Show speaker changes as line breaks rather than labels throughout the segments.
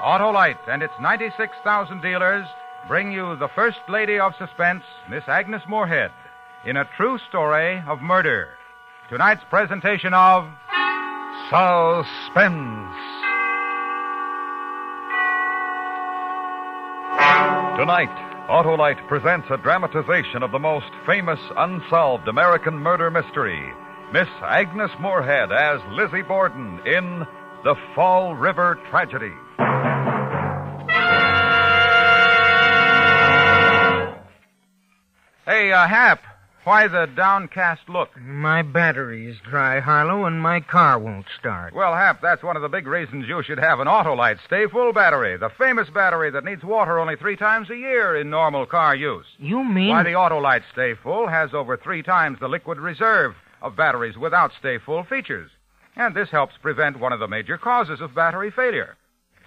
Autolite and its 96,000 dealers bring you the First Lady of Suspense, Miss Agnes Moorehead, in a true story of murder. Tonight's presentation of
Suspense. Tonight, Autolite presents a dramatization of the most famous unsolved American murder mystery. Miss Agnes Moorehead as Lizzie Borden in The Fall River Tragedy.
Uh, Hap, why the downcast look?
My battery is dry, Harlow, and my car won't start.
Well, Hap, that's one of the big reasons you should have an Autolite Stay Full battery, the famous battery that needs water only three times a year in normal car use.
You mean?
Why, the Autolite Stay Full has over three times the liquid reserve of batteries without Stay Full features. And this helps prevent one of the major causes of battery failure.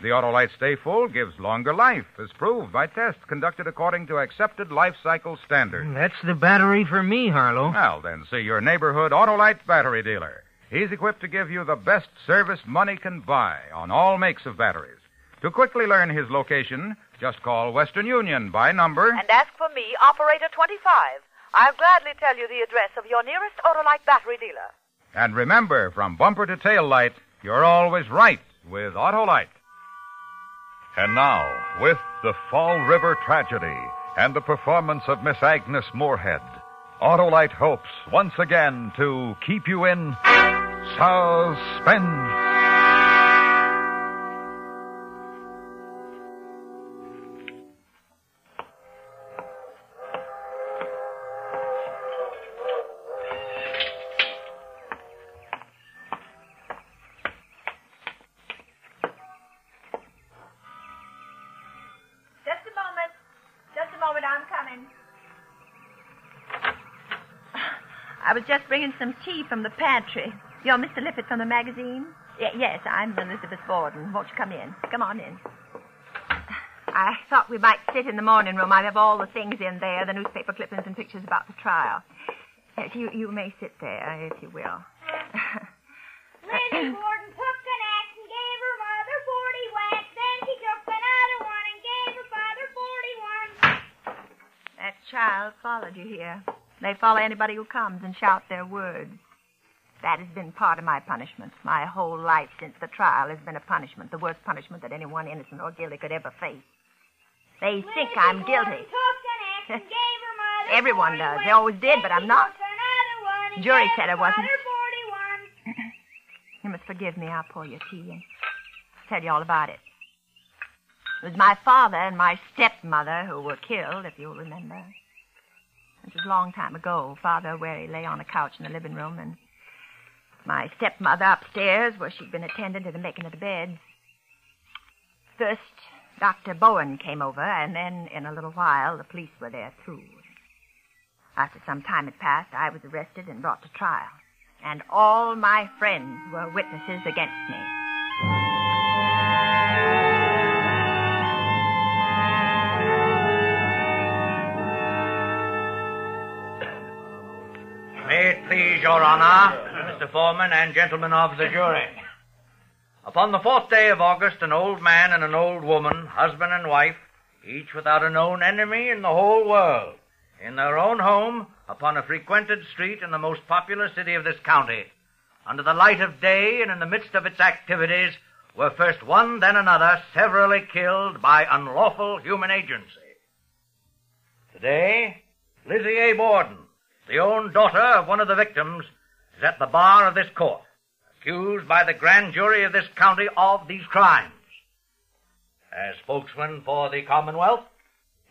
The Autolite Stay Full gives longer life, as proved by tests conducted according to accepted life cycle standards.
That's the battery for me, Harlow.
Well, then see your neighborhood Autolite battery dealer. He's equipped to give you the best service money can buy on all makes of batteries. To quickly learn his location, just call Western Union by number.
And ask for me, Operator 25. I'll gladly tell you the address of your nearest Autolite battery dealer.
And remember, from bumper to tail light, you're always right with Autolite.
And now, with The Fall River Tragedy and the performance of Miss Agnes Moorehead, Autolite hopes once again to keep you in suspense.
I was just bringing some tea from the pantry. You're Mr. Lippett from the magazine? Y- yes, I'm Elizabeth Borden. Won't you come in? Come on in. I thought we might sit in the morning room. I have all the things in there, the newspaper clippings and pictures about the trial. Yes, you, you may sit there, if you will.
Lizzie Borden took an axe and gave her mother forty whacks. Then she took another one and gave her father forty-one.
That child followed you here. They follow anybody who comes and shout their words. That has been part of my punishment. My whole life since the trial has been a punishment, the worst punishment that anyone innocent or guilty could ever face. They think I'm guilty.
took an axe and gave her
Everyone does. They always did, but I'm not.
one
Jury said I wasn't. You must forgive me. I'll pour your tea and tell you all about it. It was my father and my stepmother who were killed, if you'll remember. This was a long time ago. Father, where he lay on a couch in the living room, and my stepmother upstairs, where she'd been attending to the making of the beds. First, Dr. Bowen came over, and then, in a little while, the police were there, too. After some time had passed, I was arrested and brought to trial and all my friends were witnesses against me.
Your honor, Mr. Foreman and gentlemen of the jury. Upon the fourth day of August, an old man and an old woman, husband and wife, each without a known enemy in the whole world, in their own home, upon a frequented street in the most populous city of this county, under the light of day and in the midst of its activities, were first one, then another, severally killed by unlawful human agency. Today, Lizzie A. Borden, the own daughter of one of the victims, is at the bar of this court, accused by the grand jury of this county of these crimes. As spokesman for the Commonwealth,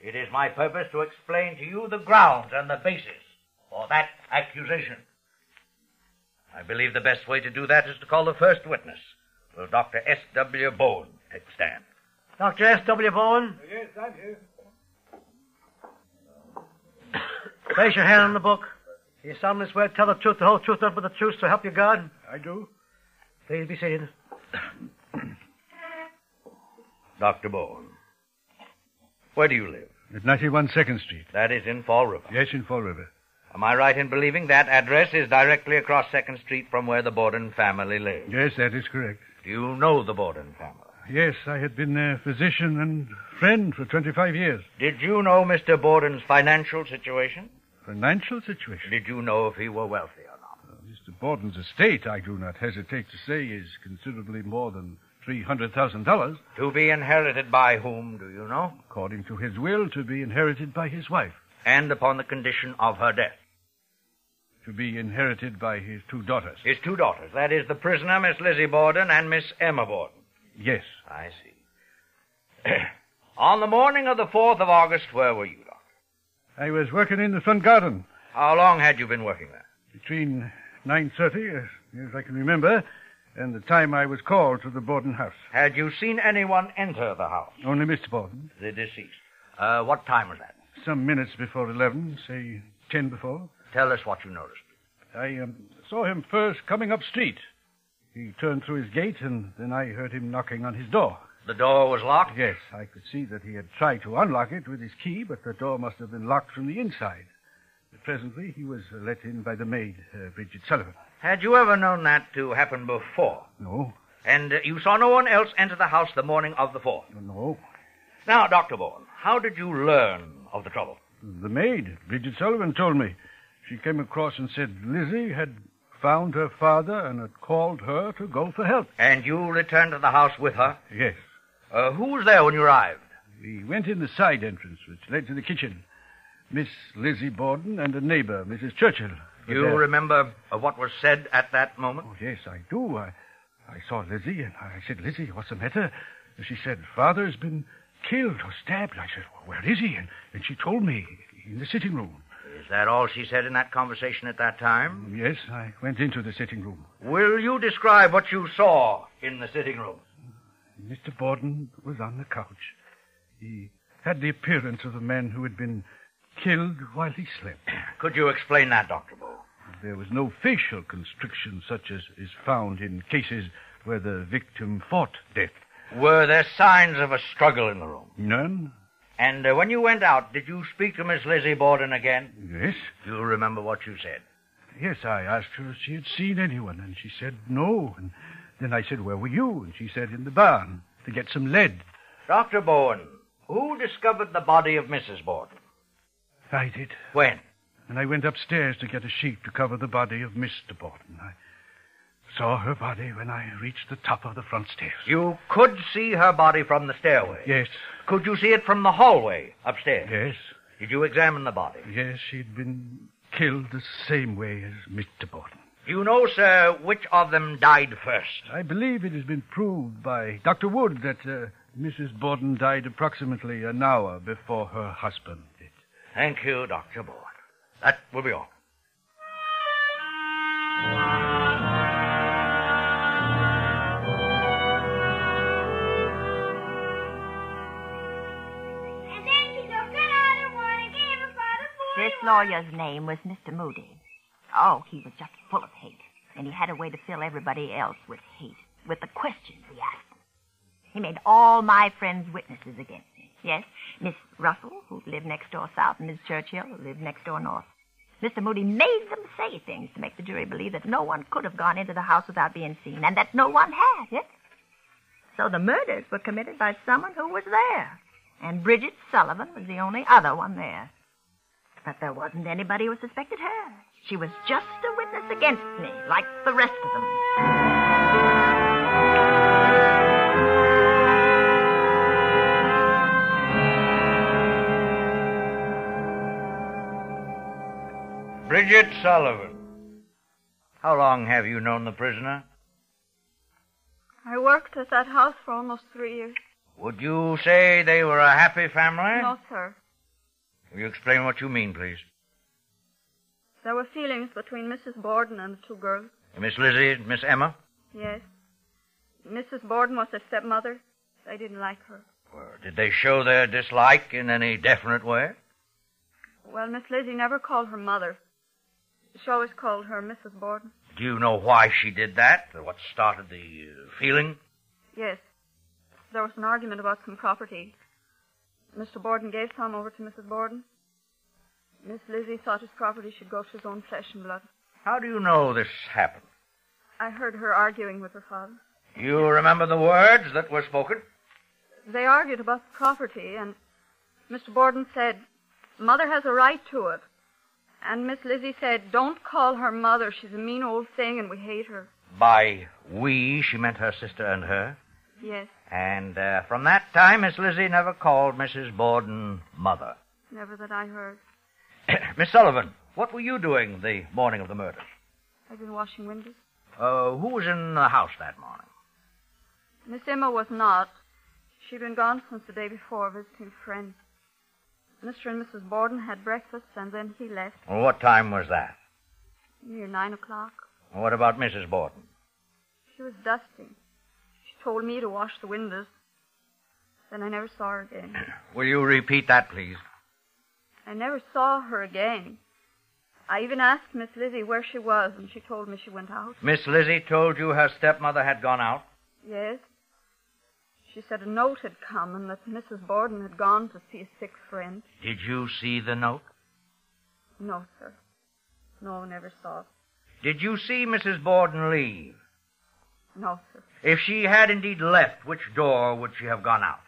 it is my purpose to explain to you the grounds and the basis for that accusation. I believe the best way to do that is to call the first witness. Will Dr. S.W. Bowen take stand?
Dr. S.W. Bowen,
Yes, I'm here.
Place your hand on the book. You solemnly swear to tell the truth, the whole truth, nothing but the truth, so help you God.
I do.
Please be seated.
Dr. Bowen, where do you live?
At 91 Second Street.
That is in Fall River.
Yes, in Fall River.
Am I right in believing that address is directly across Second Street from where the Borden family lives?
Yes, that is correct.
Do you know the Borden family?
Yes, I had been their physician and friend for 25 years.
Did you know Mr. Borden's financial situation?
Financial situation.
Did you know if he were wealthy or not?
Uh, Mr. Borden's estate, I do not hesitate to say, is considerably more than $300,000,
To be inherited by whom, do you know?
according to his will, to be inherited by his wife,
And upon the condition of her death.
to be inherited by his two daughters.
His two daughters. That is the prisoner, Miss Lizzie Borden, and Miss Emma Borden.
Yes.
I see. On the morning of the 4th of August, where were you?
I was working in the front garden
How long had you been working there?
between 9.30, as near as I can remember, and the time I was called to the Borden house.
Had you seen anyone enter the house?
Only Mr. Borden.
The deceased. Uh, what time was that?
Some minutes before 11, say 10 before.
Tell us what you noticed.
I um, saw him first coming up street. He turned through his gate, and then I heard him knocking on his door.
The door was locked?
Yes, I could see that he had tried to unlock it with his key, but the door must have been locked from the inside. Presently, he was let in by the maid, uh, Bridget Sullivan.
Had you ever known that to happen before?
No,
And uh, you saw no one else enter the house the morning of the 4th?
no.
Now, Dr. Bowen, how did you learn of the trouble?
The maid, Bridget Sullivan, told me. She came across and said Lizzie had found her father and had called her to go for help.
And you returned to the house with her?
Yes.
Uh, who was there when you arrived?
We went in the side entrance, which led to the kitchen. Miss Lizzie Borden and a neighbor, Mrs. Churchill.
You
there.
remember uh, what was said at that moment?
Oh, yes, I do. I, I saw Lizzie, and I said, Lizzie, what's the matter? And she said, Father's been killed or stabbed. I said, well, where is he? And, and she told me, in the sitting room.
Is that all she said in that conversation at that time?
Yes, I went into the sitting room.
Will you describe what you saw in the sitting room?
Mr. Borden was on the couch. He had the appearance of a man who had been killed while he slept.
Could you explain that, Dr. Bow?
There was no facial constriction such as is found in cases where the victim fought death.
Were there signs of a struggle in the room?
None?
And uh, when you went out, did you speak to Miss Lizzie Borden again?
Yes.
Do you remember what you said?
Yes, I asked her if she had seen anyone, and she said no. And then I said, Where were you? And she said, In the barn, to get some lead.
Dr. Bowen, who discovered the body of Mrs. Borden?
I did.
When?
And I went upstairs to get a sheet to cover the body of Mr. Borden. I saw her body when I reached the top of the front stairs.
You could see her body from the stairway.
Yes,
Could you see it from the hallway upstairs?
yes,
Did you examine the body?
yes, she'd been killed the same way as Mr. Borden.
Do you know, sir, which of them died first?
I believe it has been proved by Dr. Wood that uh, Mrs. Borden died approximately an hour before her husband did.
Thank you, Dr. Bowen. That will be all.
And then she took another one and gave her father forty
This lawyer's name was Mr. Moody. Oh, he was just full of hate. And he had a way to fill everybody else with hate, with the questions he asked. He made all my friends witnesses against me. Yes, Miss Russell, who lived next door south, and Miss Churchill, who lived next door north. Mr. Moody made them say things to make the jury believe that no one could have gone into the house without being seen, and that no one had, yes? So the murders were committed by someone who was there. And Bridget Sullivan was the only other one there. But there wasn't anybody who suspected her. She was just a witness against me, like the rest of them.
Bridget Sullivan. How long have you known the prisoner?
I worked at that house for almost three years.
Would you say they were a happy family?
No, sir.
Will you explain what you mean, please?
There were feelings between Mrs. Borden and the two girls.
Miss Lizzie and Miss Emma?
Yes. Mrs. Borden was their stepmother. They didn't like her.
Well, did they show their dislike in any definite way?
Well, Miss Lizzie never called her mother. She always called her Mrs. Borden.
Do you know why she did that? What started the uh, feeling?
Yes. There was an argument about some property. Mr. Borden gave some over to Mrs. Borden. Miss Lizzie thought his property should go to his own flesh and blood.
How do you know this happened?
I heard her arguing with her father.
You remember the words that were spoken?
They argued about the property, and Mr. Borden said, Mother has a right to it. And Miss Lizzie said, Don't call her mother. She's a mean old thing, and we hate her.
By we, she meant her sister and her.
Yes,
And uh, from that time, Miss Lizzie never called Mrs. Borden mother.
never that I heard.
Miss Sullivan, what were you doing the morning of the murder?
I've been washing windows.
Uh, who was in the house that morning?
Miss Emma was not. She'd been gone since the day before, visiting friends. Mr. and Mrs. Borden had breakfast, and then he left
Well, what time was that?
near nine o'clock.
What about Mrs. Borden?
She was dusting. She told me to wash the windows. Then I never saw her again.
Will you repeat that, please?
I never saw her again. I even asked Miss Lizzie where she was, and she told me she went out.
Miss Lizzie told you her stepmother had gone out?
Yes. She said a note had come and that Mrs. Borden had gone to see a sick friend.
Did you see the note?
No, sir. No, never saw it.
Did you see Mrs. Borden leave?
No, sir.
If she had indeed left, which door would she have gone out?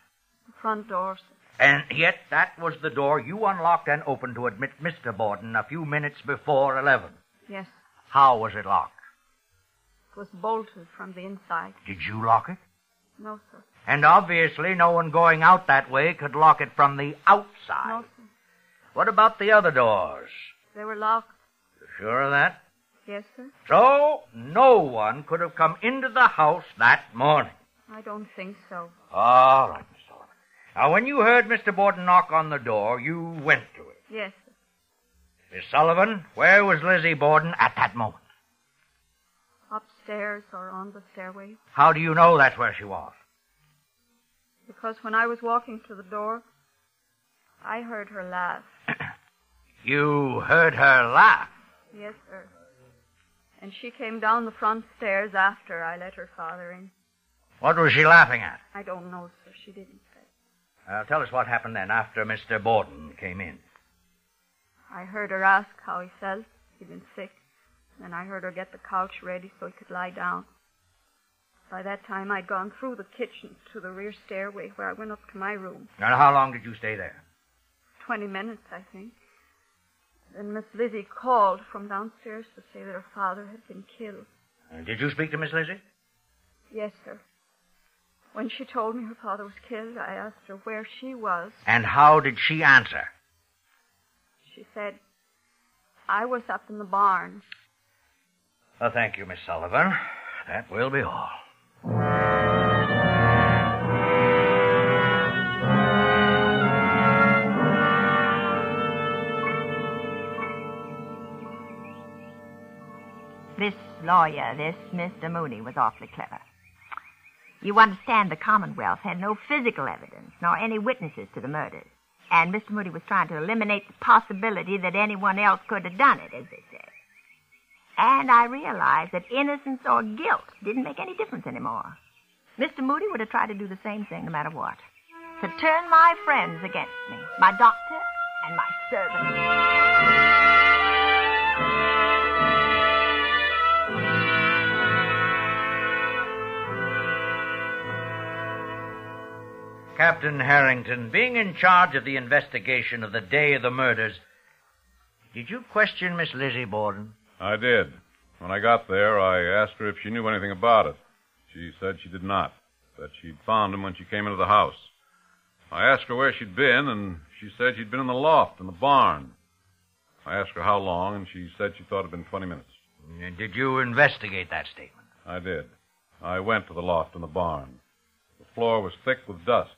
The front door, sir.
And yet that was the door you unlocked and opened to admit Mr. Borden a few minutes before eleven.
Yes,
How was it locked?
it was bolted from the inside.
Did you lock it?
No, sir.
And obviously no one going out that way could lock it from the outside.
No, sir.
What about the other doors?
They were locked.
You sure of that?
Yes, sir.
So, no one could have come into the house that morning.
I don't think so.
All right. Now, when you heard Mr. Borden knock on the door, you went to it.
Yes, sir.
Miss Sullivan, where was Lizzie Borden at that moment?
Upstairs or on the stairway.
How do you know that's where she was?
Because when I was walking to the door, I heard her laugh.
You heard her laugh.
Yes, sir. And she came down the front stairs after I let her father in.
What was she laughing at?
I don't know, sir. She didn't.
Uh, tell us what happened then after Mr. Borden came in.
I heard her ask how he felt. He'd been sick. Then I heard her get the couch ready so he could lie down. By that time, I'd gone through the kitchen to the rear stairway where I went up to my room.
And how long did you stay there?
Twenty minutes, I think. Then Miss Lizzie called from downstairs to say that her father had been killed.
Uh, did you speak to Miss Lizzie?
Yes, sir. When she told me her father was killed, I asked her where she was.
And how did she answer?
She said, I was up in the barn.
Well, thank you, Miss Sullivan. That will be all.
This lawyer, this Mr. Moody, was awfully clever. You understand the Commonwealth had no physical evidence nor any witnesses to the murders. And Mr. Moody was trying to eliminate the possibility that anyone else could have done it, as they said. And I realized that innocence or guilt didn't make any difference anymore. Mr. Moody would have tried to do the same thing no matter what. To turn my friends against me, my doctor and my servant.
Captain Harrington, being in charge of the investigation of the day of the murders, did you question Miss Lizzie Borden?
I did. When I got there, I asked her if she knew anything about it. She said she did not, that she'd found him when she came into the house. I asked her where she'd been, and she said she'd been in the loft in the barn. I asked her how long, and she said she thought it'd been 20 minutes.
And Did you investigate that statement?
I did. I went to the loft in the barn. The floor was thick with dust.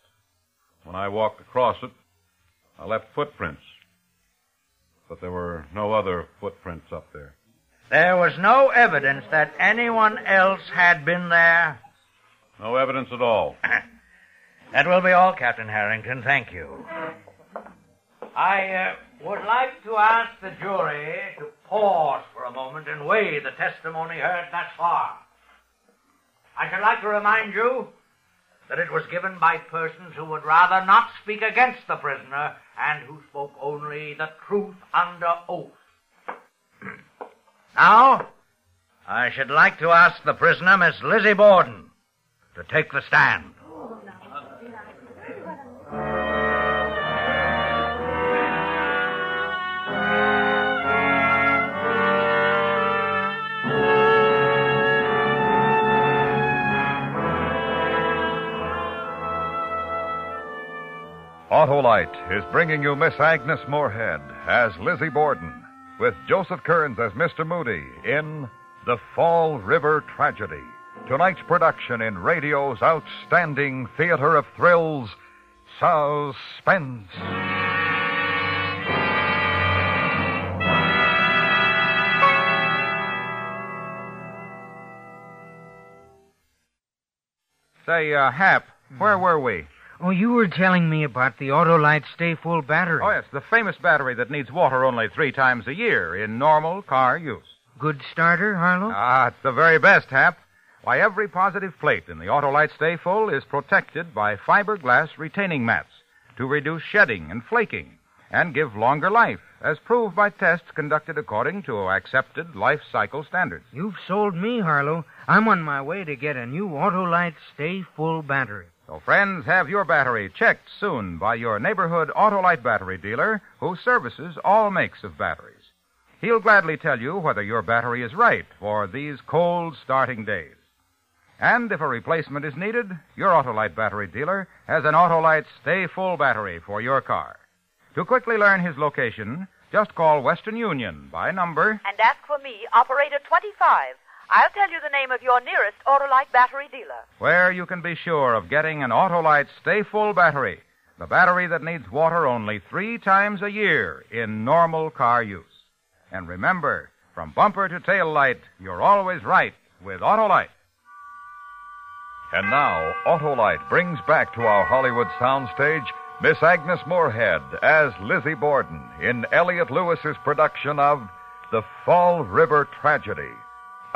When I walked across it, I left footprints. But there were no other footprints up there.
There was no evidence that anyone else had been there.
No evidence at all.
That will be all, Captain Harrington. Thank you. I uh, would like to ask the jury to pause for a moment and weigh the testimony heard thus far. I should like to remind you that it was given by persons who would rather not speak against the prisoner and who spoke only the truth under oath. now, I should like to ask the prisoner, Miss Lizzie Borden, to take the stand.
Autolite is bringing you Miss Agnes Moorehead as Lizzie Borden, with Joseph Kearns as Mr. Moody in The Fall River Tragedy. Tonight's production in radio's outstanding theater of thrills, Suspense.
Say, uh, Hap, where were we?
Oh, you were telling me about the Autolite Stay Full battery.
Oh, yes, the famous battery that needs water only three times a year in normal car use.
Good starter, Harlow?
Ah, it's the very best, Hap. Why, every positive plate in the Autolite Stay Full is protected by fiberglass retaining mats to reduce shedding and flaking and give longer life, as proved by tests conducted according to accepted life cycle standards.
You've sold me, Harlow. I'm on my way to get a new Autolite Stay Full battery.
So, friends, have your battery checked soon by your neighborhood Autolite battery dealer who services all makes of batteries. He'll gladly tell you whether your battery is right for these cold starting days. And if a replacement is needed, your Autolite battery dealer has an Autolite Stay Full battery for your car. To quickly learn his location, just call Western Union by number.
And ask for me, operator 25. I'll tell you the name of your nearest Autolite battery dealer.
where you can be sure of getting an Autolite Stay Full battery, the battery that needs water only three times a year in normal car use. And remember, from bumper to tail light, you're always right with Autolite.
And now, Autolite brings back to our Hollywood soundstage Miss Agnes Moorehead as Lizzie Borden in Elliot Lewis's production of The Fall River Tragedy.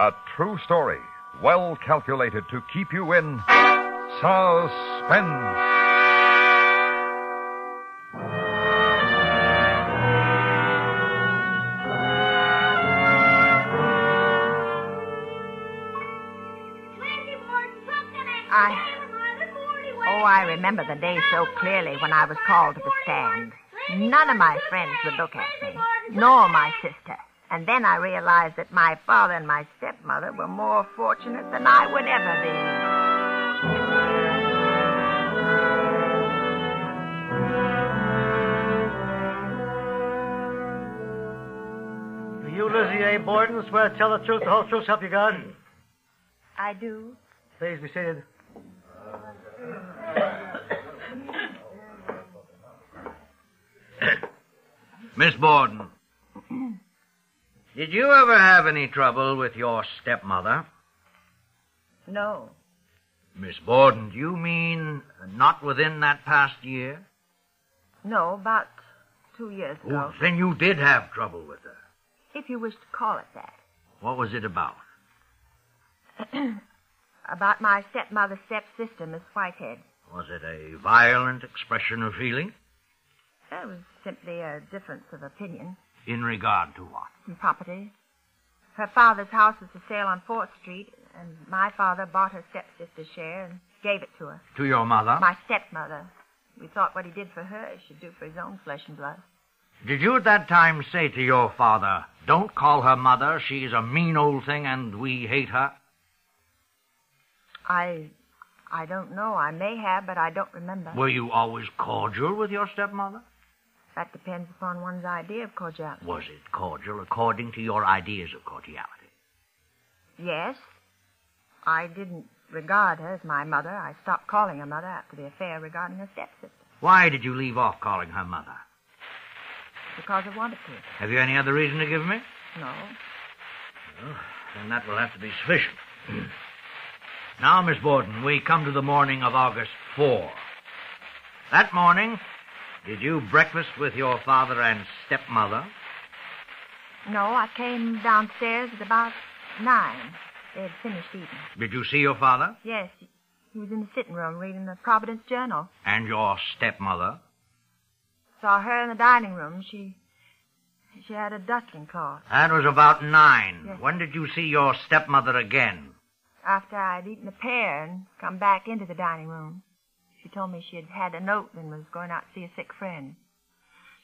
A true story, well calculated to keep you in suspense.
I. Oh, I remember the day so clearly when I was called to the stand. None of my friends would look at me, nor my sister. And then I realized that my father and my stepmother were more fortunate than I would ever be.
You, Lizzie A. Borden, swear to tell the truth, the whole truth, help you God?
I do.
Please be seated.
Miss Borden, did you ever have any trouble with your stepmother?
No.
Miss Borden, do you mean not within that past year?
No, about two years oh, ago.
Oh, then you did have trouble with her.
If you wish to call it that.
What was it about?
About my stepmother, stepsister, Miss Whitehead.
Was it a violent expression of feeling?
It was simply a difference of opinion
In regard to what?
property. Her father's house was for sale on Fourth Street, and my father bought her stepsister's share and gave it to her.
To your mother?
My stepmother. We thought what he did for her, he should do for his own flesh and blood.
Did you at that time say to your father, don't call her mother, she's a mean old thing and we hate her?
I. I don't know. I may have, but I don't remember.
Were you always cordial with your stepmother?
That depends upon one's idea of cordiality.
Was it cordial according to your ideas of cordiality?
Yes. I didn't regard her as my mother. I stopped calling her mother after the affair regarding her stepsister
Why did you leave off calling her mother?
because I wanted to.
Have you any other reason to give me?
No.
Then that will have to be sufficient. now, Miss Borden, we come to the morning of August 4. That morning, did you breakfast with your father and stepmother?
No, I came downstairs at about nine. They had finished eating.
Did you see your father
Yes, he was in the sitting room reading the Providence Journal.
and your stepmother?
Saw her in the dining room. She she had a dusting cloth.
That was about nine.
Yes.
When did you see your stepmother again?
After I'd eaten a pear and come back into the dining room, she told me she had had a note and was going out to see a sick friend.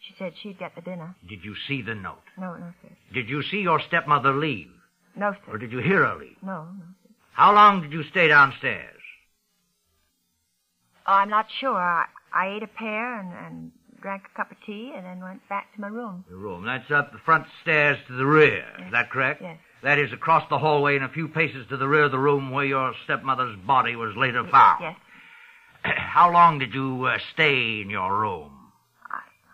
She said she'd get the dinner.
Did you see the note?
No, no, sir.
Did you see your stepmother leave?
No, sir.
Or did you hear her leave?
No, no.
How long did you stay downstairs?
Oh, I'm not sure. I, I ate a pear and, and drank a cup of tea and then went back to my room.
Your room. That's up the front stairs to the rear. Is that correct?
Yes.
That is across the hallway and a few paces to the rear of the room where your stepmother's body was later found.
Yes.
How long did you uh, stay in your room?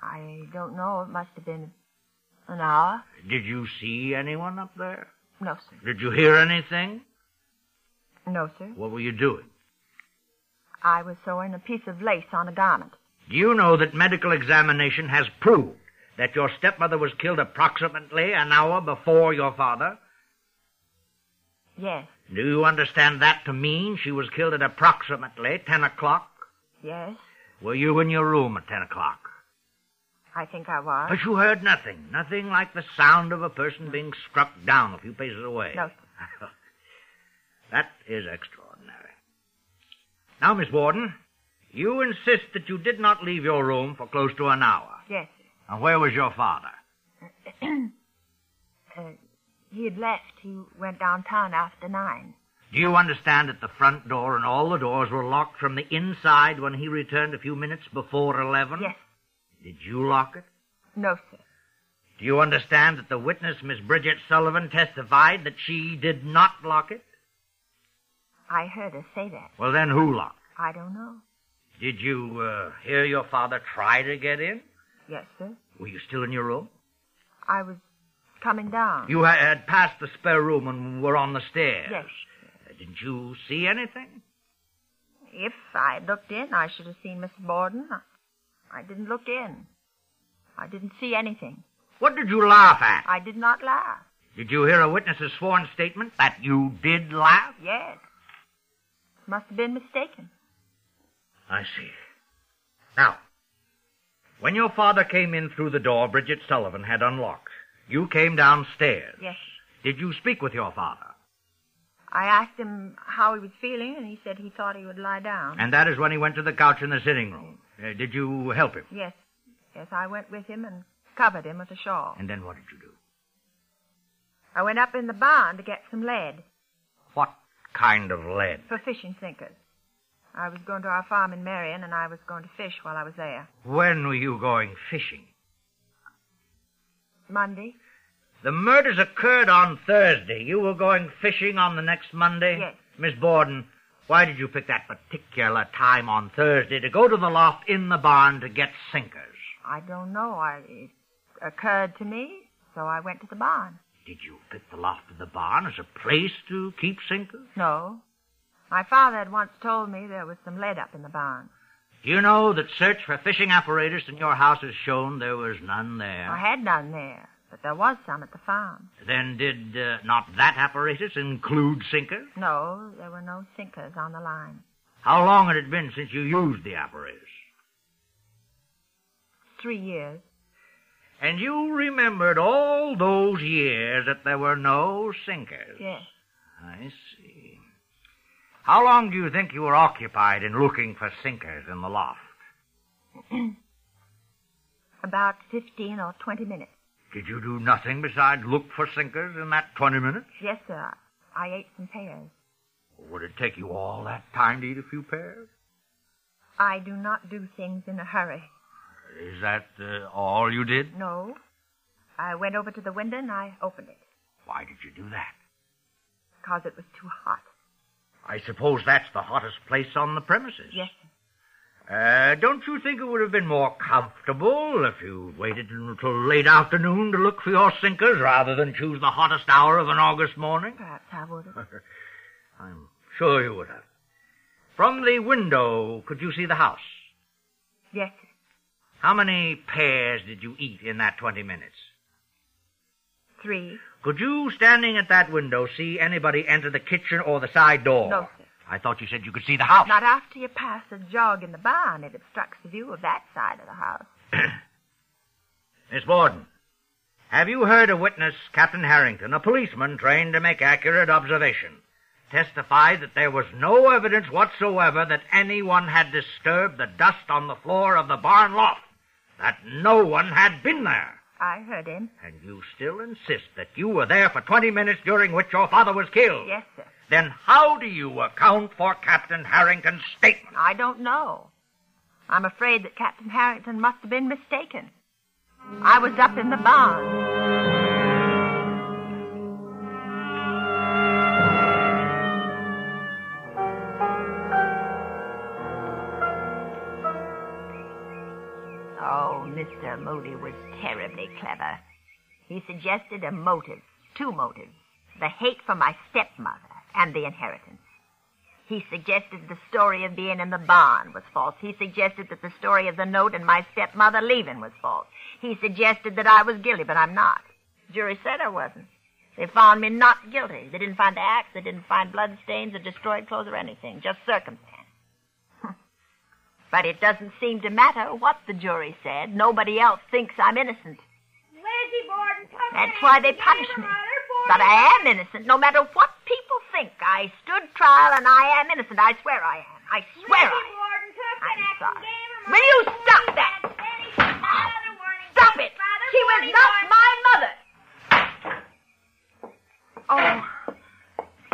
I don't know. It must have been an hour.
Did you see anyone up there?
No, sir.
Did you hear anything?
No, sir.
What were you doing?
I was sewing a piece of lace on a garment.
Do you know that medical examination has proved that your stepmother was killed approximately an hour before your father?
Yes.
Do you understand that to mean she was killed at approximately 10 o'clock?
Yes.
Were you in your room at 10 o'clock?
I think I was.
But you heard nothing. Nothing like the sound of a person being struck down a few paces away.
No,
that is extraordinary. Now, Miss Borden, you insist that you did not leave your room for close to an hour.
Yes.
And where was your father?
uh, he had left. He went downtown after nine.
Do you understand that the front door and all the doors were locked from the inside when he returned a few minutes before 11?
Yes.
Did you lock it?
No, sir.
Do you understand that the witness, Miss Bridget Sullivan, testified that she did not lock it?
I heard her say that.
Well, then who locked
I don't know.
Did you uh, hear your father try to get in?
Yes, sir.
Were you still in your room?
I was coming down.
You had passed the spare room and were on the stairs.
Yes.
Uh, Didn't you see anything?
If I had looked in, I should have seen Mr. Borden. I, I didn't look in. I didn't see anything.
What did you laugh at?
I did not laugh.
Did you hear a witness's sworn statement that you did laugh?
Yes. Must have been mistaken.
I see. Now, when your father came in through the door Bridget Sullivan had unlocked, you came downstairs.
Yes.
Did you speak with your father?
I asked him how he was feeling, and he said he thought he would lie down.
And that is when he went to the couch in the sitting room. Uh, did you help him?
Yes. Yes, I went with him and covered him with a shawl.
And then what did you do?
I went up in the barn to get some lead
What kind of lead?
for fishing sinkers. I was going to our farm in Marion, and I was going to fish while I was there.
When were you going fishing?
Monday?
The murders occurred on Thursday. You were going fishing on the next Monday?
Yes.
Miss Borden, why did you pick that particular time on Thursday to go to the loft in the barn to get sinkers?
I don't know. I, it occurred to me, so I went to the barn.
Did you pick the loft of the barn as a place to keep sinkers?
No. My father had once told me there was some lead up in the barn.
Do you know that search for fishing apparatus in your house has shown there was none there?
I had none there, but there was some at the farm.
Then did uh, not that apparatus include sinkers?
No, there were no sinkers on the line.
How long had it been since you used the apparatus?
Three years.
And you remembered all those years that there were no sinkers?
Yes.
I see. How long do you think you were occupied in looking for sinkers in the loft?
About 15 or 20 minutes.
Did you do nothing besides look for sinkers in that 20 minutes?
Yes, sir. I ate some pears.
Would it take you all that time to eat a few pears?
I do not do things in a hurry.
Is that uh, all you did?
No. I went over to the window and I opened it
Why did you do that?
because it was too hot.
I suppose that's the hottest place on the premises.
Yes,
Uh, don't you think it would have been more comfortable if you waited until late afternoon to look for your sinkers rather than choose the hottest hour of an August morning?
perhaps I would have.
I'm sure you would have. From the window, could you see the house?
Yes.
How many pears did you eat in that 20 minutes?
Three.
Could you, standing at that window, see anybody enter the kitchen or the side door?
No, sir.
I thought you said you could see the house.
Not after you pass a jog in the barn. It obstructs the view of that side of the house.
Miss Borden, have you heard a witness, Captain Harrington, a policeman trained to make accurate observation, testify that there was no evidence whatsoever that anyone had disturbed the dust on the floor of the barn loft. That no one had been there.
I heard him.
And you still insist that you were there for 20 minutes during which your father was killed.
Yes, sir.
Then how do you account for Captain Harrington's statement?
I don't know. I'm afraid that Captain Harrington must have been mistaken. I was up in the barn. Mr. Moody was terribly clever. He suggested a motive, two motives the hate for my stepmother and the inheritance. He suggested the story of being in the barn was false. He suggested that the story of the note and my stepmother leaving was false. He suggested that I was guilty, but I'm not. The jury said I wasn't. They found me not guilty. They didn't find the axe, they didn't find blood stains or destroyed clothes or anything, just circumstance. But it doesn't seem to matter what the jury said. Nobody else thinks I'm innocent.
Lizzie Borden took
That's why they punish me. But I am innocent, no matter what people think. I stood trial and I am innocent. I swear I am. I swear I am.
Borden took
I'm
an
sorry. Will you stop that?
whacks. Then he took another warning.
Stop it! She was not my mother. Oh.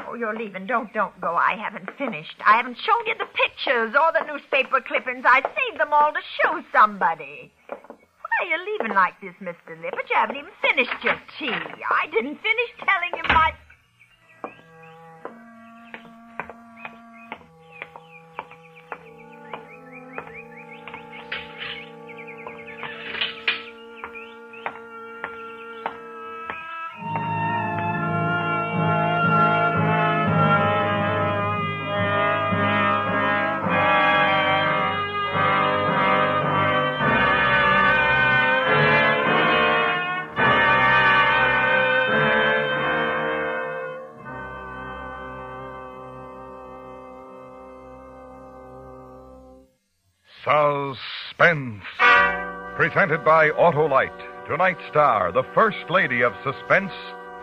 Oh, you're leaving. Don't, don't go. I haven't finished. I haven't shown you the pictures or the newspaper clippings. I saved them all to show somebody. Why are you leaving like this, Mr. Lippert? You haven't even finished your tea. I didn't finish telling you my...
Suspense. Presented by Autolite. Tonight's star, the First Lady of Suspense,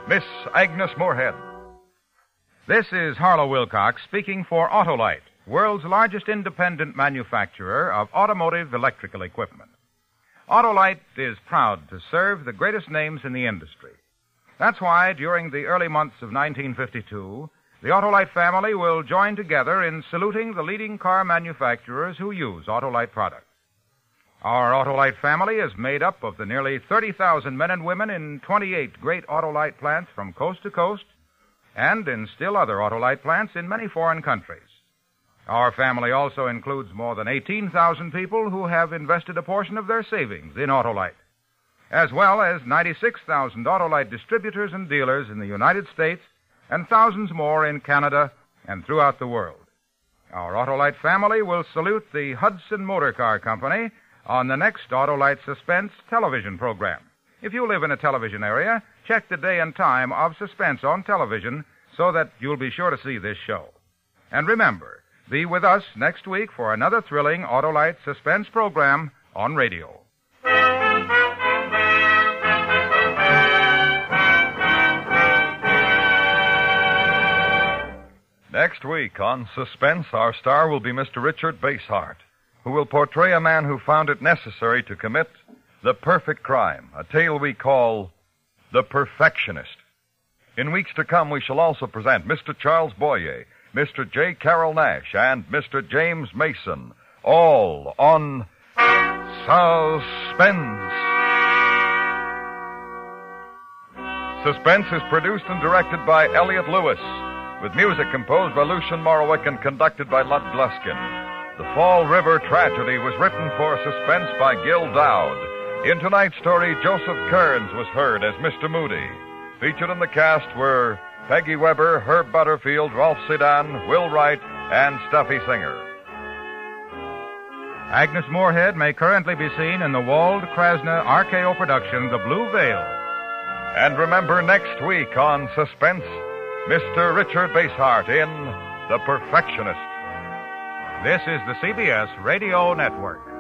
Miss Agnes Moorehead.
This is Harlow Wilcox speaking for Autolite, world's largest independent manufacturer of automotive electrical equipment. Autolite is proud to serve the greatest names in the industry. That's why during the early months of 1952, the Autolite family will join together in saluting the leading car manufacturers who use Autolite products. Our Autolite family is made up of the nearly 30,000 men and women in 28 great Autolite plants from coast to coast and in still other Autolite plants in many foreign countries. Our family also includes more than 18,000 people who have invested a portion of their savings in Autolite, as well as 96,000 Autolite distributors and dealers in the United States and thousands more in Canada and throughout the world. Our Autolite family will salute the Hudson Motor Car Company on the next Autolite Suspense television program. If you live in a television area, check the day and time of Suspense on television so that you'll be sure to see this show. And remember, be with us next week for another thrilling Autolite Suspense program on radio.
Next week on Suspense, our star will be Mr. Richard Basehart, who will portray a man who found it necessary to commit the perfect crime, a tale we call The Perfectionist. In weeks to come, we shall also present Mr. Charles Boyer, Mr. J. Carrol Naish, and Mr. James Mason, all on Suspense. Suspense is produced and directed by Elliot Lewis, with music composed by Lucien Moraweck and conducted by Lud Gluskin. The Fall River Tragedy was written for Suspense by Gil Doud. In tonight's story, Joseph Kearns was heard as Mr. Moody. Featured in the cast were Peggy Webber, Herb Butterfield, Rolfe Sedan, Will Wright, and Stuffy Singer.
Agnes Moorehead may currently be seen in the Wald Krasna RKO production, The Blue Veil.
And remember next week on Suspense, Mr. Richard Basehart in The Perfectionist.
This is the CBS Radio Network.